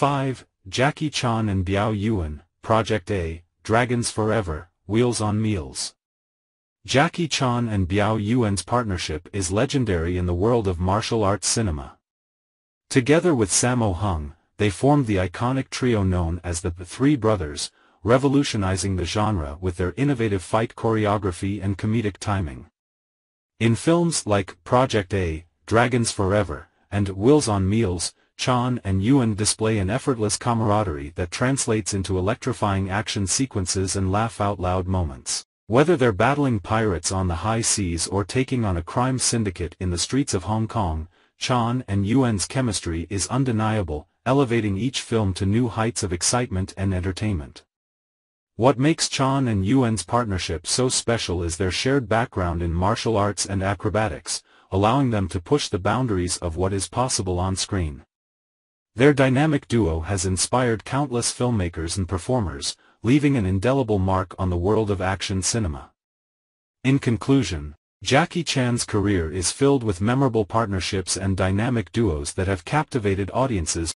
5. Jackie Chan and Biao Yuan, Project A, Dragons Forever, Wheels on Meals. Jackie Chan and Biao Yuan's partnership is legendary in the world of martial arts cinema. Together with Sammo Hung, they formed the iconic trio known as the Three Brothers, revolutionizing the genre with their innovative fight choreography and comedic timing. In films like Project A, Dragons Forever, and Wheels on Meals, Chan and Yuan display an effortless camaraderie that translates into electrifying action sequences and laugh-out-loud moments. Whether they're battling pirates on the high seas or taking on a crime syndicate in the streets of Hong Kong, Chan and Yuan's chemistry is undeniable, elevating each film to new heights of excitement and entertainment. What makes Chan and Yuan's partnership so special is their shared background in martial arts and acrobatics, allowing them to push the boundaries of what is possible on screen. Their dynamic duo has inspired countless filmmakers and performers, leaving an indelible mark on the world of action cinema. In conclusion, Jackie Chan's career is filled with memorable partnerships and dynamic duos that have captivated audiences